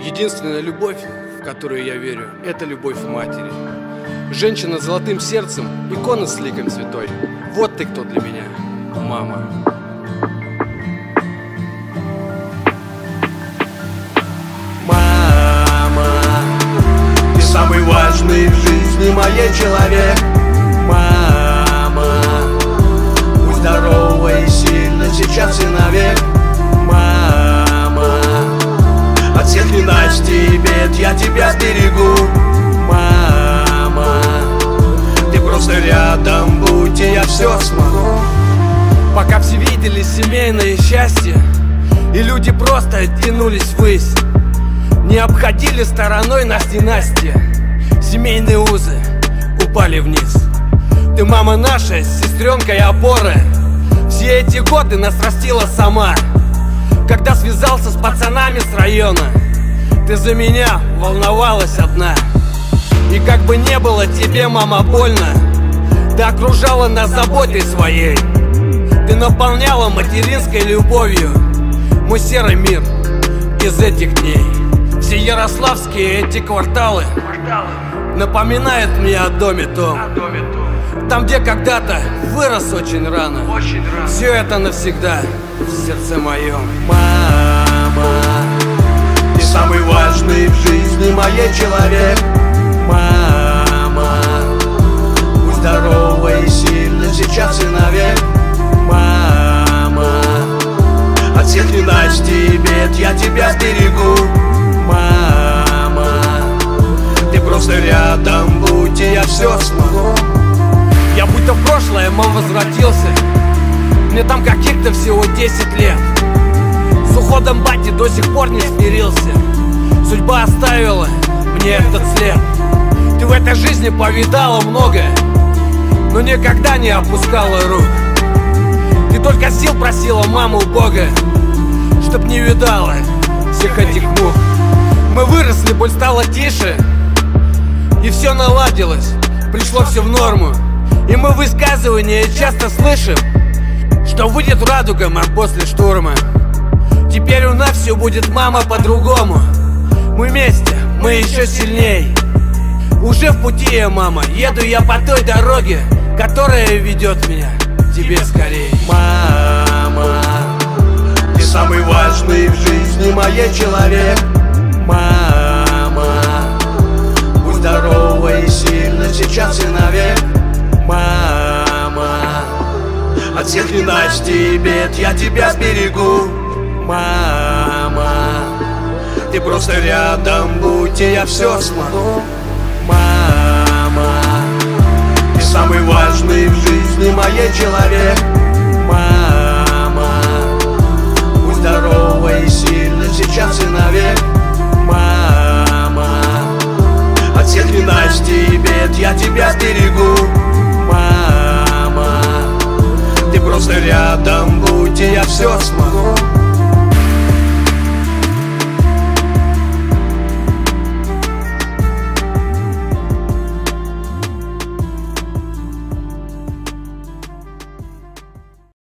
Единственная любовь, в которую я верю, это любовь матери. Женщина с золотым сердцем, икона с ликом святой. Вот ты кто для меня, мама. Мама, ты самый важный в жизни моей человек. От всех ненастий и бед я тебя берегу. Мама, ты просто рядом будь, и я все смогу. Пока все видели семейное счастье И люди просто тянулись ввысь. Не обходили стороной нас ненастья Семейные узы упали вниз. Ты мама наша, сестренка и опора. Все эти годы нас растила сама Когда связался с пацанами с района Ты за меня волновалась одна. И как бы не было тебе, мама, больно Ты окружала нас заботой своей. Ты наполняла материнской любовью Мой серый мир из этих дней. Все ярославские эти кварталы Напоминают мне о доме том. Там, где когда-то вырос очень рано. Все это навсегда в сердце моем Мама, самый важный в жизни моей человек. Мама, будь здорова и сильна сейчас и навек. Мама, от всех ненастий и бед я тебя берегу. Мама, ты просто рядом будь, и я все смогу. Я будто в прошлое, мам, возвратился Мне там каких-то всего 10 лет уходом бати до сих пор не смирился. Судьба оставила мне этот след. Ты в этой жизни повидала многое Но никогда не опускала рук. Ты только сил просила маму Бога Чтоб не видала всех этих мук. Мы выросли, боль стала тише и все наладилось, пришло все в норму. И мы высказывания часто слышим Что выйдет радуга, мам, после штурма Теперь у нас все будет, мама, по-другому Мы вместе, мы еще сильней Уже в пути я, мама, еду я по той дороге Которая ведет меня тебе скорей Мама, ты самый важный в жизни моей человек. Мама, будь здорова и сильна сейчас и навек. Мама, от всех ненастий и бед я тебя берегу. Мама, ты просто рядом будь, и я все смогу. Мама, ты самый важный в жизни моей человек. Мама, будь здорова и сильна сейчас и навек. Мама, от всех ненастий и бед я тебя берегу. Мама, ты просто рядом будь, и я все смогу.